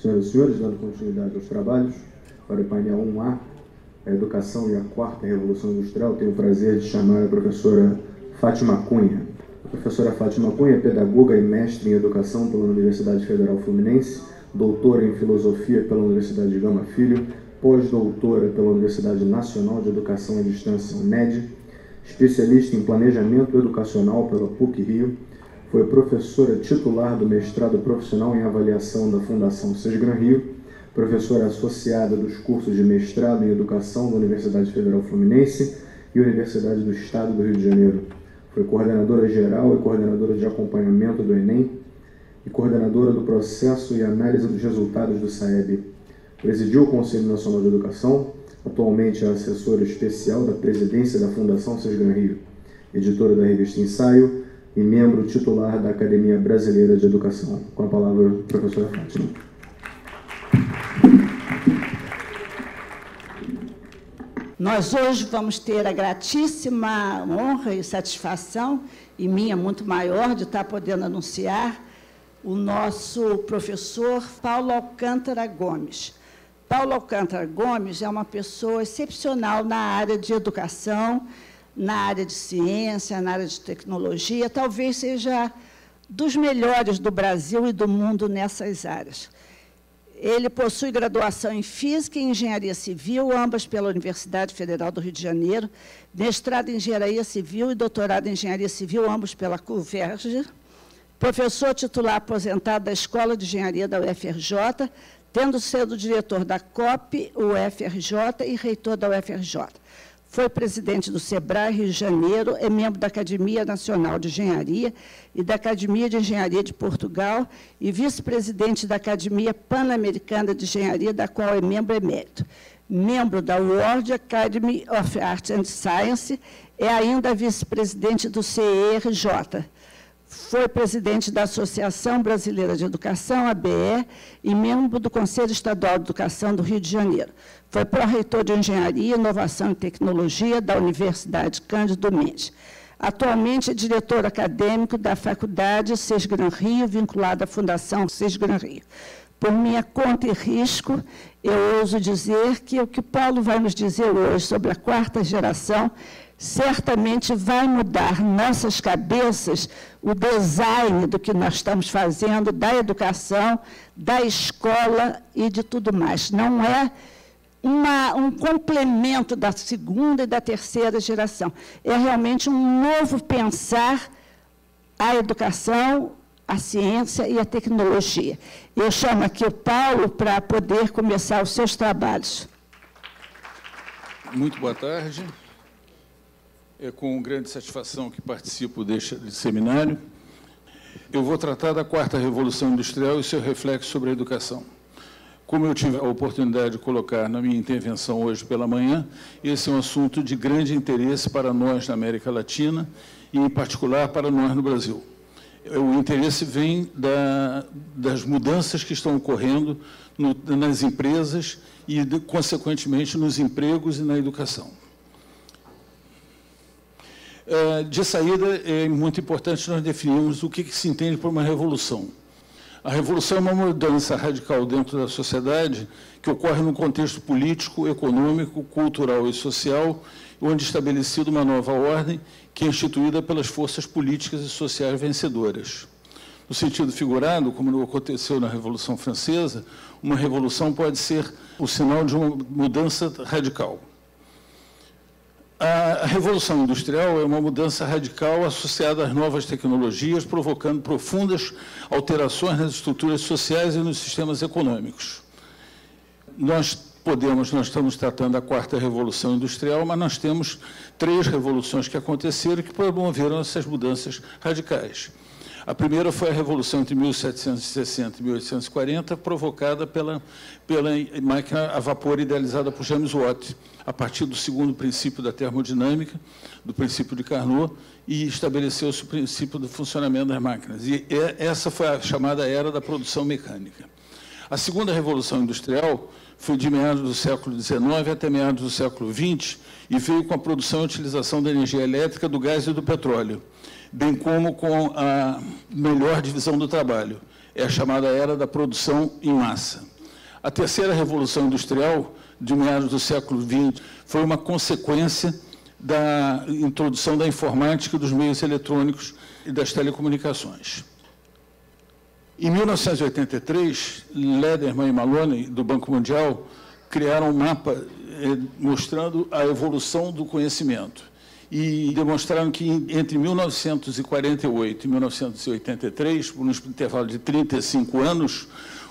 Senhoras e senhores, dando continuidade aos trabalhos, para o painel 1A, a Educação e a Quarta Revolução Industrial, tenho o prazer de chamar a professora Fátima Cunha. A professora Fátima Cunha é pedagoga e mestre em Educação pela Universidade Federal Fluminense, doutora em Filosofia pela Universidade Gama Filho, pós-doutora pela Universidade Nacional de Educação à Distância, UNED, especialista em Planejamento Educacional pela PUC-Rio, foi professora titular do mestrado profissional em avaliação da Fundação Sesgran Rio, professora associada dos cursos de mestrado em educação da Universidade Federal Fluminense e Universidade do Estado do Rio de Janeiro. Foi coordenadora geral e coordenadora de acompanhamento do Enem e coordenadora do processo e análise dos resultados do SAEB. Presidiu o Conselho Nacional de Educação, atualmente é assessora especial da presidência da Fundação Sesgran Rio, editora da revista Ensaio e membro titular da Academia Brasileira de Educação. Com a palavra, professora Fátima. Nós hoje vamos ter a gratíssima honra e satisfação, e minha muito maior, de estar podendo anunciar o nosso professor Paulo Alcântara Gomes. Paulo Alcântara Gomes é uma pessoa excepcional na área de educação, na área de ciência, na área de tecnologia, talvez seja dos melhores do Brasil e do mundo nessas áreas. Ele possui graduação em Física e Engenharia Civil, ambas pela Universidade Federal do Rio de Janeiro, mestrado em Engenharia Civil e doutorado em Engenharia Civil, ambos pela CUVERG, professor titular aposentado da Escola de Engenharia da UFRJ, tendo sido diretor da COP, UFRJ e reitor da UFRJ. Foi presidente do SEBRAE Rio de Janeiro, é membro da Academia Nacional de Engenharia e da Academia de Engenharia de Portugal e vice-presidente da Academia Pan-Americana de Engenharia, da qual é membro emérito. Membro da World Academy of Arts and Science, é ainda vice-presidente do CERJ. Foi presidente da Associação Brasileira de Educação, ABE, e membro do Conselho Estadual de Educação do Rio de Janeiro. Foi pró-reitor de Engenharia, Inovação e Tecnologia da Universidade Cândido Mendes. Atualmente é diretor acadêmico da Faculdade Sesgran Rio, vinculado à Fundação Sesgran Rio. Por minha conta e risco, eu ouso dizer que o que Paulo vai nos dizer hoje sobre a quarta geração certamente vai mudar nossas cabeças o design do que nós estamos fazendo, da educação, da escola e de tudo mais. Não é uma, um complemento da segunda e da terceira geração. É realmente um novo pensar a educação, a ciência e a tecnologia. Eu chamo aqui o Paulo para poder começar os seus trabalhos. Muito boa tarde. É com grande satisfação que participo deste seminário. Eu vou tratar da quarta revolução industrial e seu reflexo sobre a educação. Como eu tive a oportunidade de colocar na minha intervenção hoje pela manhã, esse é um assunto de grande interesse para nós na América Latina e, em particular, para nós no Brasil. O interesse vem da, das mudanças que estão ocorrendo no, nas empresas e, consequentemente, nos empregos e na educação. É, de saída, é muito importante nós definirmos o que se entende por uma revolução. A revolução é uma mudança radical dentro da sociedade que ocorre num contexto político, econômico, cultural e social, onde é estabelecida uma nova ordem que é instituída pelas forças políticas e sociais vencedoras. No sentido figurado, como aconteceu na Revolução Francesa, uma revolução pode ser o sinal de uma mudança radical. A Revolução Industrial é uma mudança radical associada às novas tecnologias, provocando profundas alterações nas estruturas sociais e nos sistemas econômicos. Nós podemos, nós estamos tratando da quarta Revolução Industrial, mas nós temos três revoluções que aconteceram que promoveram essas mudanças radicais. A primeira foi a Revolução entre 1760 e 1840, provocada pela, pela máquina a vapor idealizada por James Watt, a partir do segundo princípio da termodinâmica, do princípio de Carnot, e estabeleceu-se o princípio do funcionamento das máquinas. E essa foi a chamada era da produção mecânica. A segunda revolução industrial foi de meados do século XIX até meados do século XX e veio com a produção e utilização da energia elétrica, do gás e do petróleo, bem como com a melhor divisão do trabalho. É a chamada era da produção em massa. A terceira revolução industrial, de meados do século XX, foi uma consequência da introdução da informática, dos meios eletrônicos e das telecomunicações. Em 1983, Lederman e Maloney, do Banco Mundial, criaram um mapa eh, mostrando a evolução do conhecimento e demonstraram que entre 1948 e 1983, por um intervalo de 35 anos,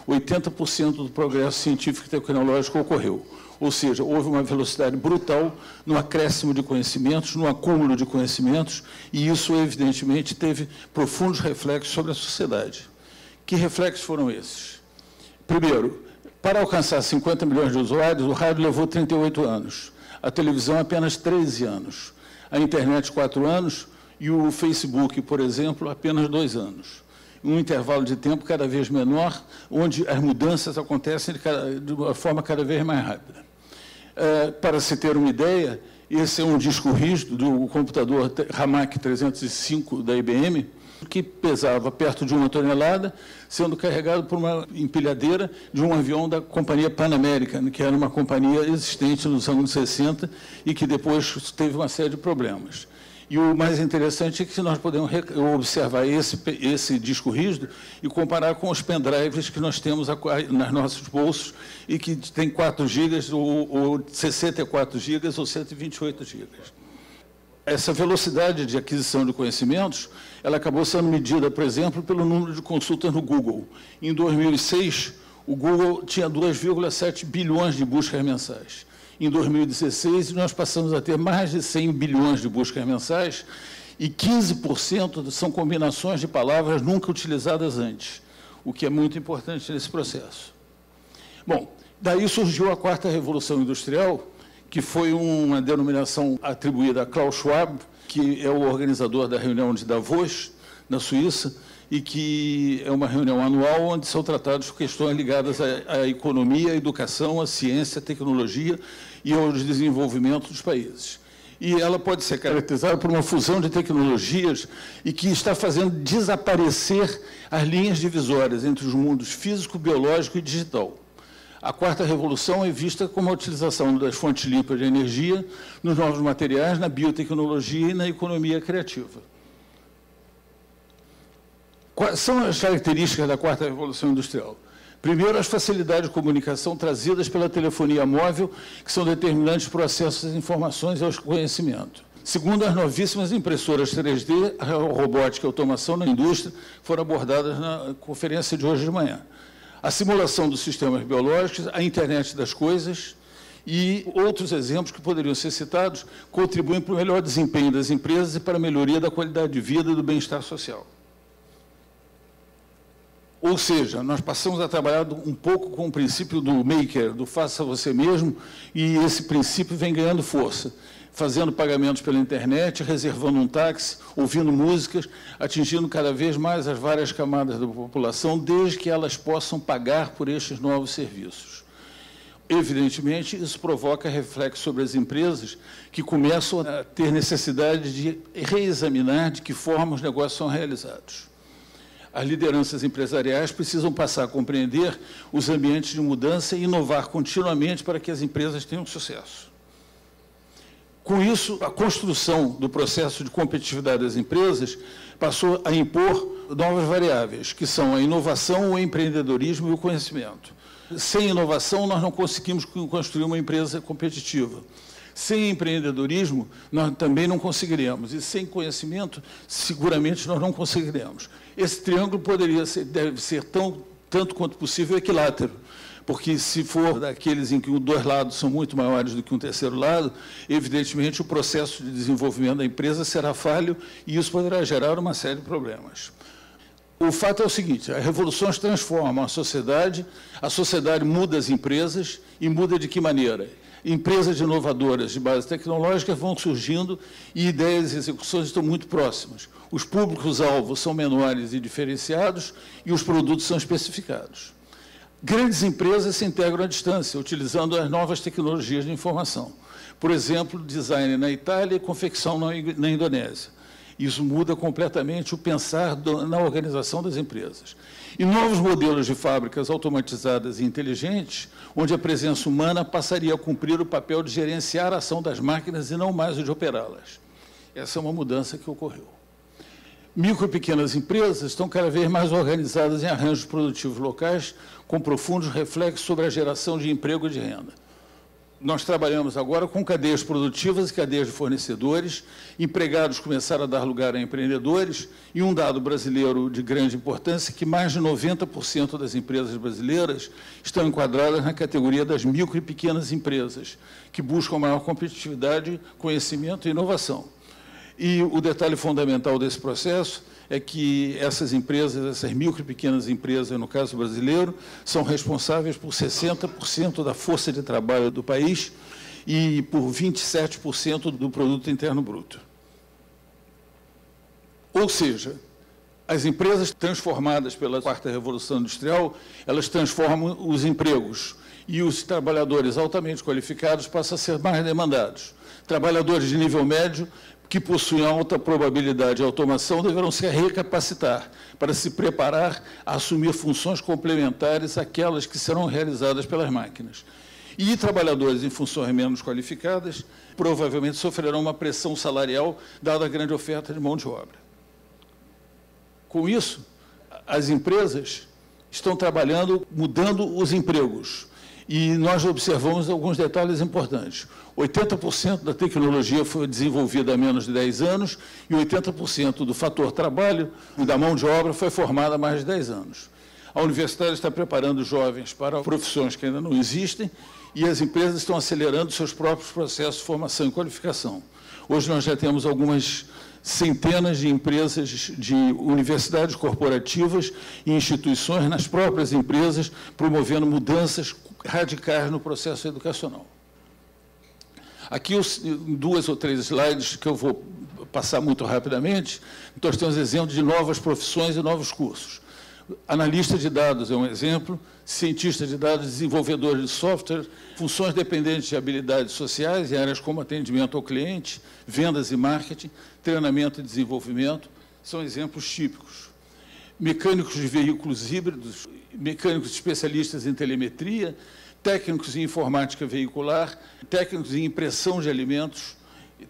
80% do progresso científico e tecnológico ocorreu. Ou seja, houve uma velocidade brutal no acréscimo de conhecimentos, no acúmulo de conhecimentos, e isso, evidentemente, teve profundos reflexos sobre a sociedade. Que reflexos foram esses? Primeiro, para alcançar 50 milhões de usuários, o rádio levou 38 anos, a televisão apenas 13 anos, a internet 4 anos e o Facebook, por exemplo, apenas 2 anos um intervalo de tempo cada vez menor, onde as mudanças acontecem de, cada, de uma forma cada vez mais rápida. É, para se ter uma ideia, esse é um disco rígido do computador Ramac 305 da IBM, que pesava perto de uma tonelada, sendo carregado por uma empilhadeira de um avião da companhia Pan American, que era uma companhia existente nos anos 60 e que depois teve uma série de problemas. E o mais interessante é que nós podemos observar esse, esse disco rígido e comparar com os pendrives que nós temos nas nossos bolsos e que tem 4 GB ou, ou 64 GB ou 128 GB. Essa velocidade de aquisição de conhecimentos, ela acabou sendo medida, por exemplo, pelo número de consultas no Google. Em 2006, o Google tinha 2,7 bilhões de buscas mensais em 2016 nós passamos a ter mais de 100 bilhões de buscas mensais e 15% são combinações de palavras nunca utilizadas antes, o que é muito importante nesse processo. Bom, daí surgiu a quarta revolução industrial, que foi uma denominação atribuída a Klaus Schwab, que é o organizador da reunião de Davos, na Suíça, e que é uma reunião anual onde são tratadas questões ligadas à, à economia, à educação, à ciência, à tecnologia e ao desenvolvimento dos países. E ela pode ser caracterizada por uma fusão de tecnologias e que está fazendo desaparecer as linhas divisórias entre os mundos físico, biológico e digital. A quarta revolução é vista como a utilização das fontes limpas de energia nos novos materiais, na biotecnologia e na economia criativa. Quais são as características da quarta revolução industrial? Primeiro, as facilidades de comunicação trazidas pela telefonia móvel, que são determinantes para o acesso às informações e ao conhecimento. Segundo, as novíssimas impressoras 3D, a robótica e automação na indústria foram abordadas na conferência de hoje de manhã. A simulação dos sistemas biológicos, a internet das coisas e outros exemplos que poderiam ser citados contribuem para o melhor desempenho das empresas e para a melhoria da qualidade de vida e do bem-estar social. Ou seja, nós passamos a trabalhar um pouco com o princípio do maker, do faça você mesmo, e esse princípio vem ganhando força, fazendo pagamentos pela internet, reservando um táxi, ouvindo músicas, atingindo cada vez mais as várias camadas da população, desde que elas possam pagar por estes novos serviços. Evidentemente, isso provoca reflexo sobre as empresas que começam a ter necessidade de reexaminar de que forma os negócios são realizados as lideranças empresariais precisam passar a compreender os ambientes de mudança e inovar continuamente para que as empresas tenham sucesso. Com isso, a construção do processo de competitividade das empresas passou a impor novas variáveis, que são a inovação, o empreendedorismo e o conhecimento. Sem inovação, nós não conseguimos construir uma empresa competitiva. Sem empreendedorismo, nós também não conseguiremos. E sem conhecimento, seguramente nós não conseguiremos. Esse triângulo poderia ser, deve ser tão, tanto quanto possível equilátero, porque se for daqueles em que os dois lados são muito maiores do que um terceiro lado, evidentemente o processo de desenvolvimento da empresa será falho e isso poderá gerar uma série de problemas. O fato é o seguinte: as revoluções transformam a sociedade, a sociedade muda as empresas e muda de que maneira? empresas inovadoras de base tecnológica vão surgindo e ideias e execuções estão muito próximas. Os públicos-alvos são menores e diferenciados e os produtos são especificados. Grandes empresas se integram à distância, utilizando as novas tecnologias de informação. Por exemplo, design na Itália e confecção na Indonésia. Isso muda completamente o pensar do, na organização das empresas. E novos modelos de fábricas automatizadas e inteligentes, onde a presença humana passaria a cumprir o papel de gerenciar a ação das máquinas e não mais o de operá-las. Essa é uma mudança que ocorreu. Micro e pequenas empresas estão cada vez mais organizadas em arranjos produtivos locais, com profundos reflexos sobre a geração de emprego e de renda. Nós trabalhamos agora com cadeias produtivas e cadeias de fornecedores. Empregados começaram a dar lugar a empreendedores. E um dado brasileiro de grande importância, que mais de 90% das empresas brasileiras estão enquadradas na categoria das micro e pequenas empresas, que buscam maior competitividade, conhecimento e inovação. E o detalhe fundamental desse processo é que essas empresas, essas micro e pequenas empresas, no caso brasileiro, são responsáveis por 60% da força de trabalho do país e por 27% do produto interno bruto. Ou seja, as empresas transformadas pela quarta revolução industrial, elas transformam os empregos e os trabalhadores altamente qualificados passam a ser mais demandados. Trabalhadores de nível médio que possuem alta probabilidade de automação deverão se recapacitar para se preparar a assumir funções complementares àquelas que serão realizadas pelas máquinas. E trabalhadores em funções menos qualificadas provavelmente sofrerão uma pressão salarial dada a grande oferta de mão de obra. Com isso, as empresas estão trabalhando, mudando os empregos, e nós observamos alguns detalhes importantes. 80% da tecnologia foi desenvolvida há menos de 10 anos e 80% do fator trabalho e da mão de obra foi formada há mais de 10 anos. A universidade está preparando jovens para profissões que ainda não existem e as empresas estão acelerando seus próprios processos de formação e qualificação. Hoje nós já temos algumas centenas de empresas, de universidades corporativas e instituições nas próprias empresas, promovendo mudanças radicais no processo educacional. Aqui, duas ou três slides que eu vou passar muito rapidamente. Nós temos exemplos de novas profissões e novos cursos. Analista de dados é um exemplo, cientista de dados, desenvolvedor de software, funções dependentes de habilidades sociais em áreas como atendimento ao cliente, vendas e marketing, treinamento e desenvolvimento, são exemplos típicos. Mecânicos de veículos híbridos, mecânicos especialistas em telemetria, técnicos em informática veicular, técnicos em impressão de alimentos,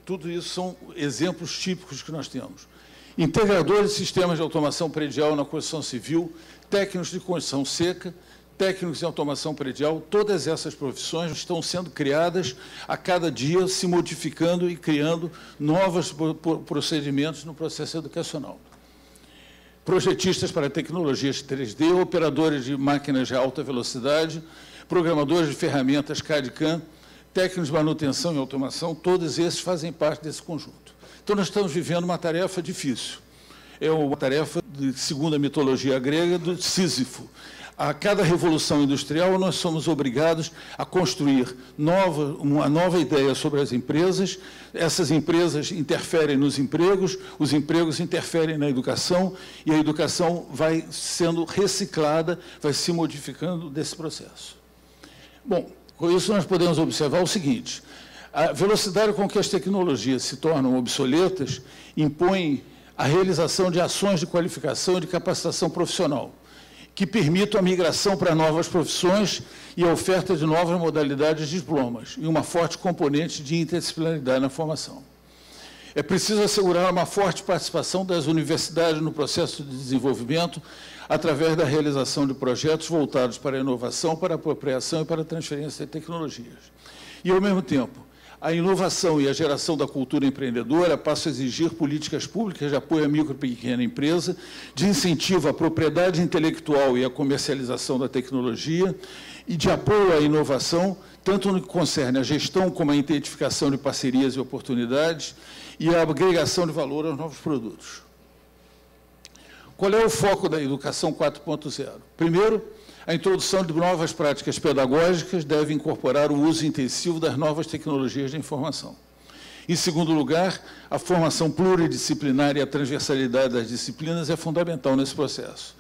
tudo isso são exemplos típicos que nós temos. Integradores de sistemas de automação predial na construção civil, técnicos de construção seca, técnicos em automação predial, todas essas profissões estão sendo criadas a cada dia, se modificando e criando novos procedimentos no processo educacional projetistas para tecnologias 3D, operadores de máquinas de alta velocidade, programadores de ferramentas CAD-CAM, técnicos de manutenção e automação, todos esses fazem parte desse conjunto. Então, nós estamos vivendo uma tarefa difícil. É uma tarefa, de, segundo a mitologia grega, do Sísifo a cada revolução industrial, nós somos obrigados a construir nova, uma nova ideia sobre as empresas. Essas empresas interferem nos empregos, os empregos interferem na educação, e a educação vai sendo reciclada, vai se modificando desse processo. Bom, com isso nós podemos observar o seguinte: a velocidade com que as tecnologias se tornam obsoletas impõe a realização de ações de qualificação e de capacitação profissional que permitam a migração para novas profissões e a oferta de novas modalidades de diplomas, e uma forte componente de interdisciplinaridade na formação. É preciso assegurar uma forte participação das universidades no processo de desenvolvimento, através da realização de projetos voltados para a inovação, para a apropriação e para a transferência de tecnologias. E, ao mesmo tempo, a inovação e a geração da cultura empreendedora passam a exigir políticas públicas de apoio à micro e pequena empresa, de incentivo à propriedade intelectual e à comercialização da tecnologia e de apoio à inovação, tanto no que concerne a gestão como a identificação de parcerias e oportunidades e a agregação de valor aos novos produtos. Qual é o foco da educação 4.0? Primeiro, a introdução de novas práticas pedagógicas deve incorporar o uso intensivo das novas tecnologias de informação. Em segundo lugar, a formação pluridisciplinar e a transversalidade das disciplinas é fundamental nesse processo.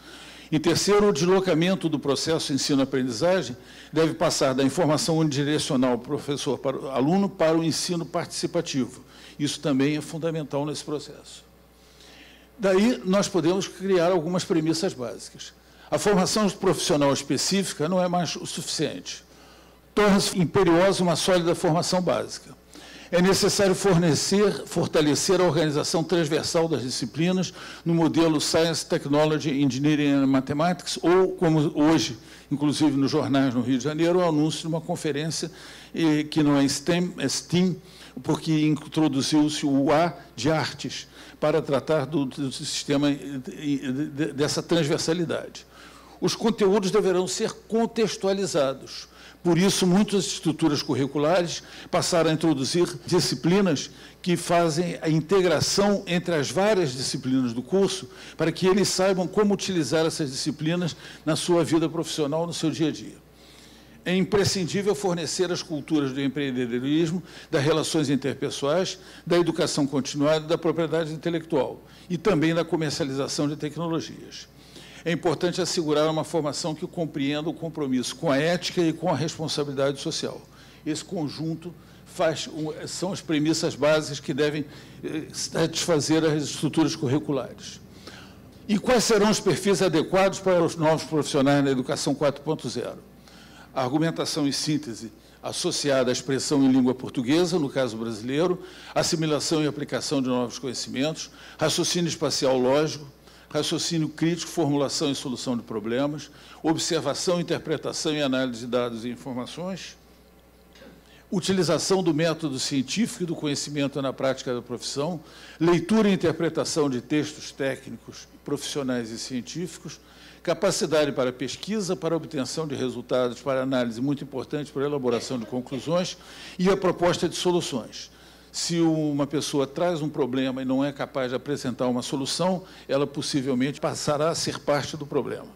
Em terceiro, o deslocamento do processo ensino-aprendizagem deve passar da informação unidirecional professor para aluno para o ensino participativo. Isso também é fundamental nesse processo. Daí, nós podemos criar algumas premissas básicas. A formação profissional específica não é mais o suficiente. Torna-se imperiosa uma sólida formação básica. É necessário fornecer, fortalecer a organização transversal das disciplinas no modelo Science, Technology, Engineering and Mathematics, ou, como hoje, inclusive nos jornais no Rio de Janeiro, o anúncio de uma conferência que não é STEM, é STEAM, porque introduziu-se o A de artes para tratar do, do sistema dessa transversalidade. Os conteúdos deverão ser contextualizados por isso, muitas estruturas curriculares passaram a introduzir disciplinas que fazem a integração entre as várias disciplinas do curso, para que eles saibam como utilizar essas disciplinas na sua vida profissional, no seu dia a dia. É imprescindível fornecer as culturas do empreendedorismo, das relações interpessoais, da educação continuada da propriedade intelectual, e também da comercialização de tecnologias é importante assegurar uma formação que compreenda o compromisso com a ética e com a responsabilidade social. Esse conjunto faz, são as premissas básicas que devem eh, satisfazer as estruturas curriculares. E quais serão os perfis adequados para os novos profissionais na educação 4.0? A argumentação e síntese associada à expressão em língua portuguesa, no caso brasileiro, assimilação e aplicação de novos conhecimentos, raciocínio espacial lógico, raciocínio crítico, formulação e solução de problemas, observação, interpretação e análise de dados e informações, utilização do método científico e do conhecimento na prática da profissão, leitura e interpretação de textos técnicos, profissionais e científicos, capacidade para pesquisa, para obtenção de resultados, para análise muito importante para elaboração de conclusões e a proposta de soluções se uma pessoa traz um problema e não é capaz de apresentar uma solução, ela possivelmente passará a ser parte do problema.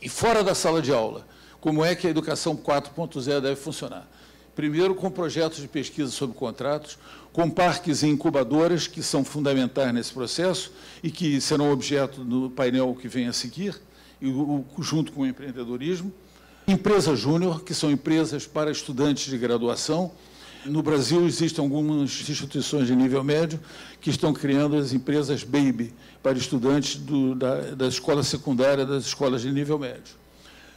E fora da sala de aula, como é que a educação 4.0 deve funcionar? Primeiro, com projetos de pesquisa sobre contratos, com parques e incubadoras, que são fundamentais nesse processo e que serão objeto do painel que vem a seguir, junto com o empreendedorismo. Empresa Júnior, que são empresas para estudantes de graduação, no Brasil, existem algumas instituições de nível médio que estão criando as empresas Baby para estudantes do, da, da escola secundária, das escolas de nível médio.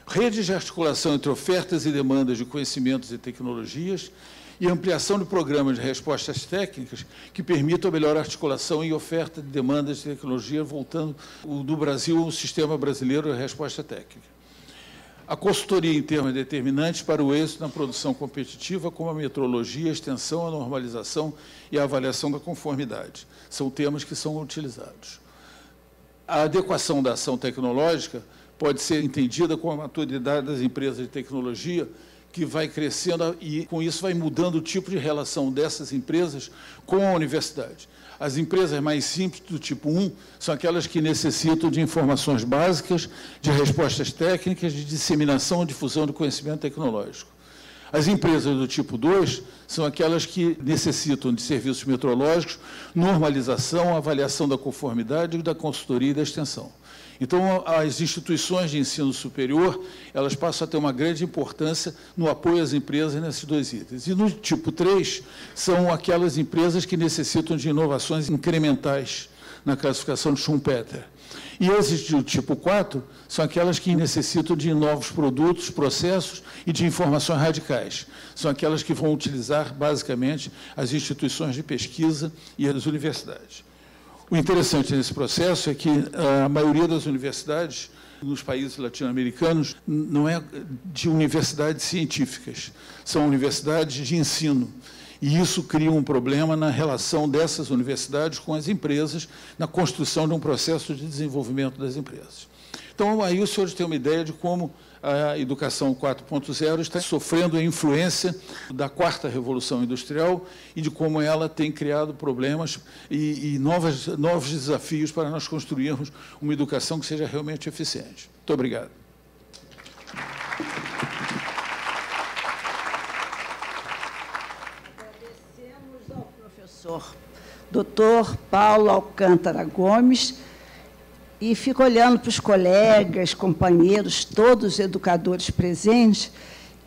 Redes de articulação entre ofertas e demandas de conhecimentos e tecnologias e ampliação de programas de respostas técnicas que permitam melhor articulação e oferta de demandas de tecnologia, voltando do Brasil ao sistema brasileiro de resposta técnica a consultoria em termos determinantes para o êxito na produção competitiva, como a metrologia, a extensão, a normalização e a avaliação da conformidade. São temas que são utilizados. A adequação da ação tecnológica pode ser entendida como a maturidade das empresas de tecnologia, que vai crescendo e, com isso, vai mudando o tipo de relação dessas empresas com a universidade. As empresas mais simples, do tipo 1, são aquelas que necessitam de informações básicas, de respostas técnicas, de disseminação e difusão de conhecimento tecnológico. As empresas do tipo 2 são aquelas que necessitam de serviços metrológicos, normalização, avaliação da conformidade, da consultoria e da extensão. Então, as instituições de ensino superior, elas passam a ter uma grande importância no apoio às empresas nesses dois itens. E no tipo 3, são aquelas empresas que necessitam de inovações incrementais na classificação de Schumpeter. E esses do tipo 4 são aquelas que necessitam de novos produtos, processos e de informações radicais. São aquelas que vão utilizar, basicamente, as instituições de pesquisa e as universidades. O interessante nesse processo é que a maioria das universidades nos países latino-americanos não é de universidades científicas, são universidades de ensino. E isso cria um problema na relação dessas universidades com as empresas, na construção de um processo de desenvolvimento das empresas. Então, aí os senhores têm uma ideia de como a educação 4.0 está sofrendo a influência da quarta revolução industrial e de como ela tem criado problemas e, e novas, novos desafios para nós construirmos uma educação que seja realmente eficiente. Muito obrigado. Agradecemos ao professor doutor Paulo Alcântara Gomes, e fico olhando para os colegas, companheiros, todos os educadores presentes,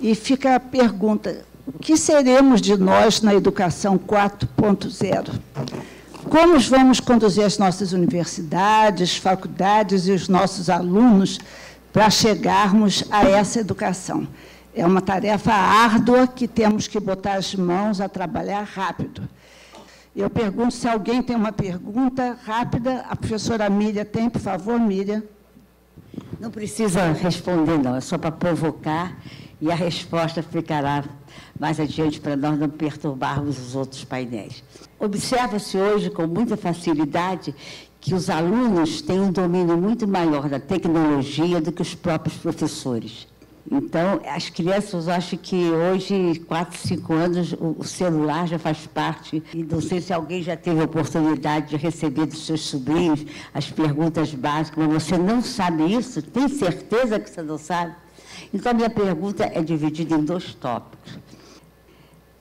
e fica a pergunta: o que seremos de nós na educação 4.0? como vamos conduzir as nossas universidades, faculdades e os nossos alunos para chegarmos a essa educação. É uma tarefa árdua que temos que botar as mãos a trabalhar rápido. Eu pergunto se alguém tem uma pergunta rápida. A professora Miriam tem, por favor, Miriam. Não precisa responder, não. É só para provocar e a resposta ficará mais adiante para nós não perturbarmos os outros painéis. Observa-se hoje com muita facilidade que os alunos têm um domínio muito maior da tecnologia do que os próprios professores. Então, as crianças, acho que hoje, 4, 5 anos, o celular já faz parte. E não sei se alguém já teve a oportunidade de receber dos seus sobrinhos as perguntas básicas, mas você não sabe isso? Tem certeza que você não sabe? Então, a minha pergunta é dividida em dois tópicos.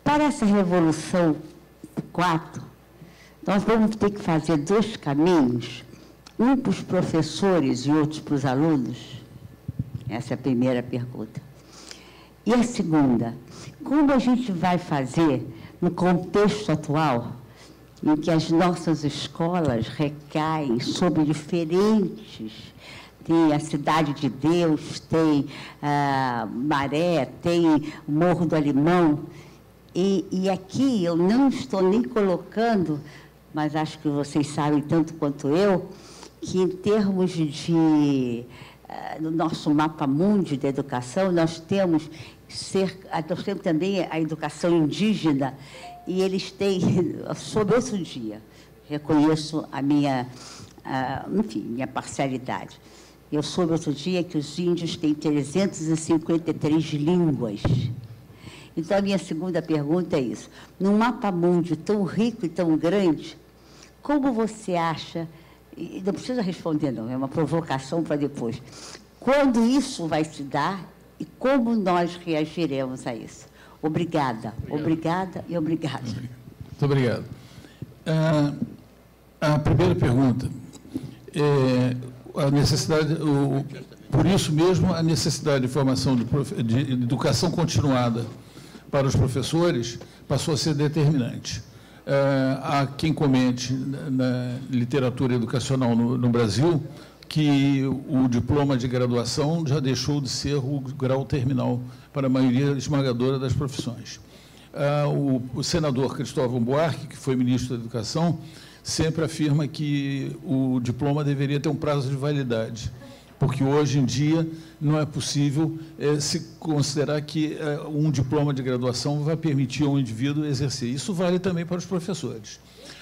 Para essa revolução 4, nós vamos ter que fazer dois caminhos, um para os professores e outro para os alunos? Essa é a primeira pergunta. E a segunda, como a gente vai fazer no contexto atual, em que as nossas escolas recaem sobre diferentes tem a Cidade de Deus, tem a Maré, tem Morro do Alimão. E, e aqui eu não estou nem colocando mas acho que vocês sabem tanto quanto eu que em termos de no nosso mapa mundo de educação nós temos ser, nós temos também a educação indígena e eles têm sobre outro dia reconheço a minha uh, enfim minha parcialidade eu soube outro dia que os índios têm 353 línguas então, a minha segunda pergunta é isso. Num mapa mundo tão rico e tão grande, como você acha, e não precisa responder não, é uma provocação para depois, quando isso vai se dar e como nós reagiremos a isso? Obrigada, obrigado. obrigada e obrigada. Muito obrigado. Ah, a primeira pergunta é a necessidade, o, por isso mesmo, a necessidade de formação de, de educação continuada para os professores passou a ser determinante. Uh, há quem comente na literatura educacional no, no, Brasil que o diploma de graduação já deixou de ser o grau terminal para a maioria esmagadora das profissões. O, o, senador Cristóvão Buarque, que foi ministro da Educação, sempre afirma que o diploma deveria ter um prazo de validade porque hoje em dia não é possível é, se considerar que é, um diploma de graduação vai permitir ao indivíduo exercer. Isso vale também para os professores.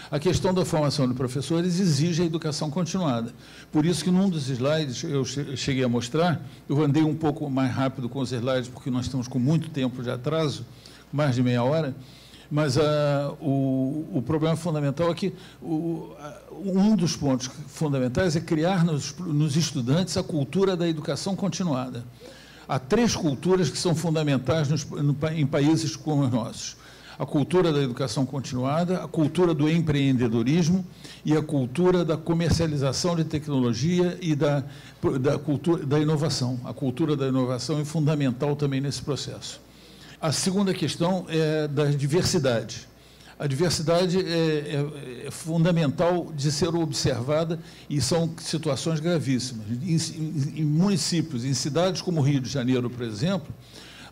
A questão da formação de professores exige a educação continuada. Por isso que num dos slides eu cheguei a mostrar, eu andei um pouco mais rápido com os slides, porque nós estamos com muito tempo de atraso, mais de meia hora, mas uh, o, o, problema fundamental é que o, um dos pontos fundamentais é criar nos, nos estudantes a cultura da educação continuada. Há três culturas que são fundamentais nos, no, em países como os nossos. A cultura da educação continuada, a cultura do empreendedorismo e a cultura da comercialização de tecnologia e da, da, cultura, da inovação. A cultura da inovação é fundamental também nesse processo. A segunda questão é da diversidade. A diversidade é, é, é fundamental de ser observada e são situações gravíssimas. Em, em, municípios, em cidades como Rio de Janeiro, por exemplo,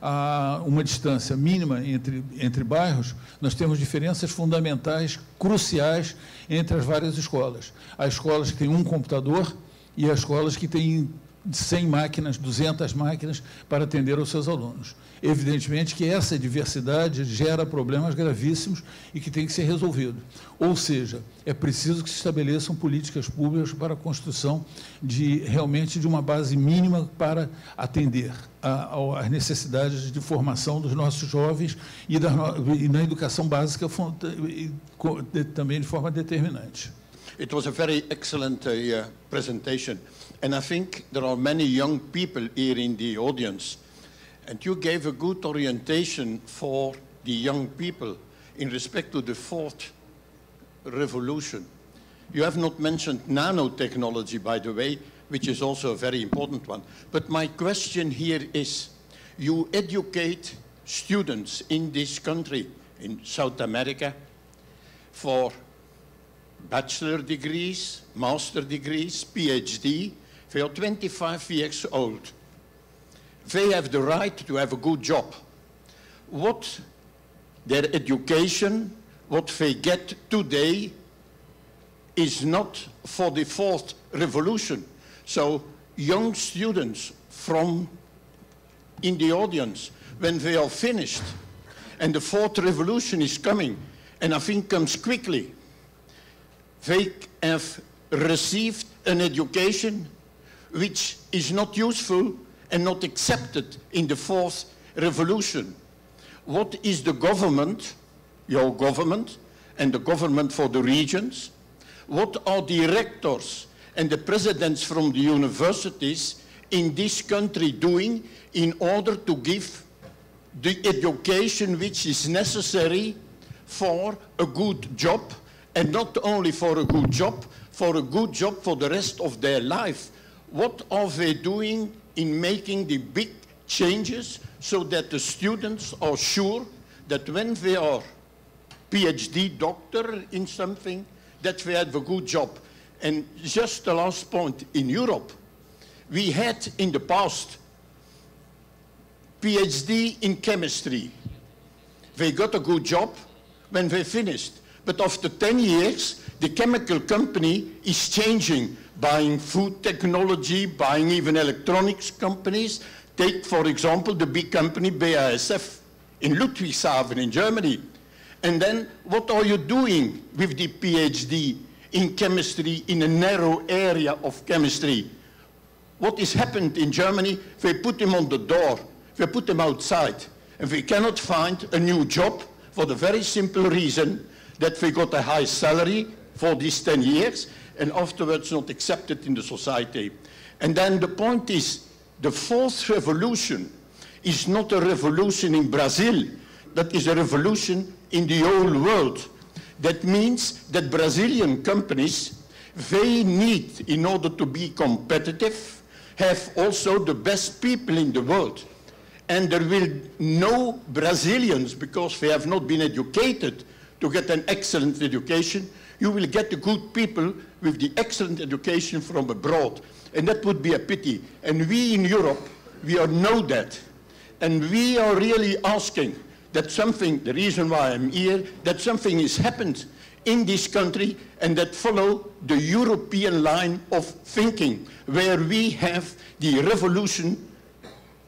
a uma distância mínima entre, entre bairros, nós temos diferenças fundamentais, cruciais, entre as várias escolas. Há escolas que têm um computador e há escolas que têm 100 máquinas, 200 máquinas para atender aos seus alunos. Evidentemente que essa diversidade gera problemas gravíssimos e que tem que ser resolvido. Ou seja, é preciso que se estabeleçam políticas públicas para a construção de realmente de uma base mínima para atender às necessidades de formação dos nossos jovens e, da, e na educação básica também de forma determinante. It was a very excellent uh, presentation. And I think there are many young people here in the audience. And you gave a good orientation for the young people in respect to the fourth revolution. You have not mentioned nanotechnology, by the way, which is also a very important one. But my question here is, you educate students in this country, in South America, for bachelor degrees, master degrees, PhD. They are 25 years old. They have the right to have a good job. What their education, what they get today, is not for the fourth revolution. So young students from in the audience, when they are finished, and the fourth revolution is coming, and I think comes quickly, they have received an education which is not useful and not accepted in the fourth revolution. What is the government, your government, and the government for the regions? What are the rectors and the presidents from the universities in this country doing in order to give the education which is necessary for a good job, and not only for a good job, for a good job for the rest of their life. What are they doing in making the big changes so that the students are sure that when they are PhD doctor in something, that they have a good job. And just the last point, in Europe, we had in the past PhD in chemistry. They got a good job when they finished. But after 10 years, the chemical company is changing, buying food technology, buying even electronics companies. Take, for example, the big company BASF in Ludwigshafen in Germany. And then what are you doing with the PhD in chemistry in a narrow area of chemistry? What is happened in Germany, they put him on the door we put them outside. And we cannot find a new job for the very simple reason that we got a high salary for these 10 years and afterwards not accepted in the society. And then the point is, the fourth revolution is not a revolution in Brazil, that is a revolution in the whole world. That means that Brazilian companies, they need, in order to be competitive, have also the best people in the world and there will no Brazilians, because they have not been educated to get an excellent education, you will get the good people with the excellent education from abroad. And that would be a pity. And we in Europe, we are know that. And we are really asking that something, the reason why I'm here, that something has happened in this country and that follow the European line of thinking, where we have the revolution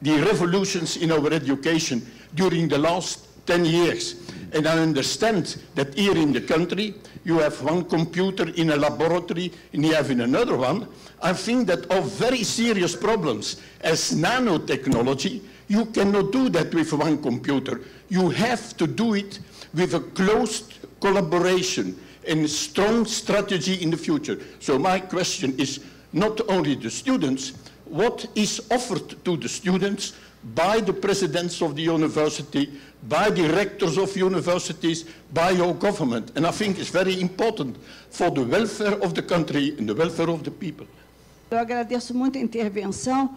the revolutions in our education during the last 10 years. And I understand that here in the country, you have one computer in a laboratory and you have in another one. I think that of very serious problems. As nanotechnology, you cannot do that with one computer. You have to do it with a close collaboration and strong strategy in the future. So my question is not only the students, what is offered to the students by the presidents of the university, by the rectors of universities, by your government. And I think it's very important for the welfare of the country and the welfare of the people. Eu agradeço muito a intervenção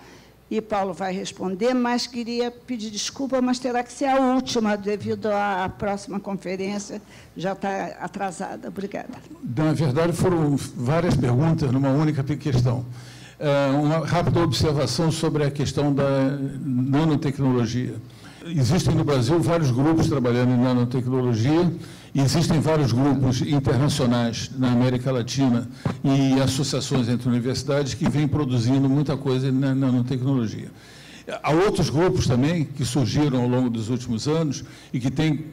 e Paulo vai responder, mas queria pedir desculpa, mas terá que ser a última, devido à próxima conferência, já está atrasada. Obrigada. Na verdade, foram várias perguntas numa única questão. É, uma rápida observação sobre a questão da nanotecnologia. Existem no Brasil vários grupos trabalhando em nanotecnologia, existem vários grupos internacionais na América Latina e associações entre universidades que vêm produzindo muita coisa na nanotecnologia. Há outros grupos também que surgiram ao longo dos últimos anos e que têm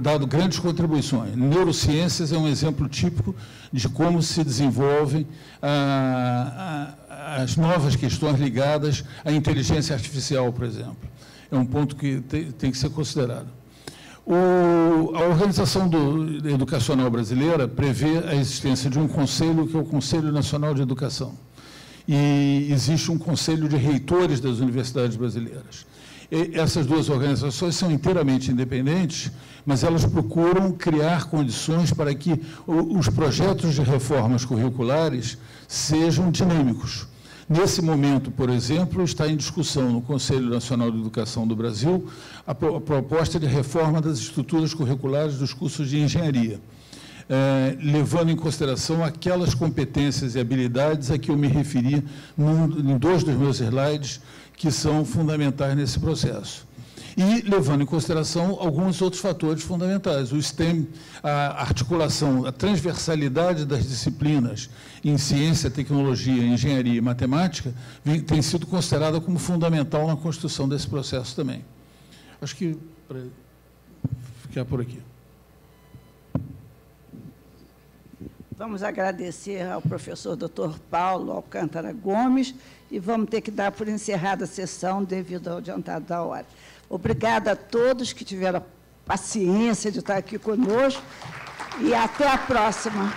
dado grandes contribuições. Neurociências é um exemplo típico de como se desenvolvem ah, ah, as novas questões ligadas à inteligência artificial, por exemplo. É um ponto que tem, tem que ser considerado. O, a Organização do, Educacional Brasileira prevê a existência de um conselho, que é o Conselho Nacional de Educação e existe um conselho de reitores das universidades brasileiras. E essas duas organizações são inteiramente independentes, mas elas procuram criar condições para que os projetos de reformas curriculares sejam dinâmicos. Nesse momento, por exemplo, está em discussão no Conselho Nacional de Educação do Brasil a proposta de reforma das estruturas curriculares dos cursos de engenharia. eh, levando em consideração aquelas competências e habilidades a que eu me referi num, em dois dos meus slides, que são fundamentais nesse processo e levando em consideração alguns outros fatores fundamentais. O STEM, a articulação, a transversalidade das disciplinas em ciência, tecnologia, engenharia e matemática tem sido considerada como fundamental na construção desse processo também. Acho que para ficar por aqui. Vamos agradecer ao professor Dr. Paulo Alcântara Gomes e vamos ter que dar por encerrada a sessão devido ao adiantado da hora. Obrigada a todos que tiveram paciência de estar aqui conosco e até a próxima.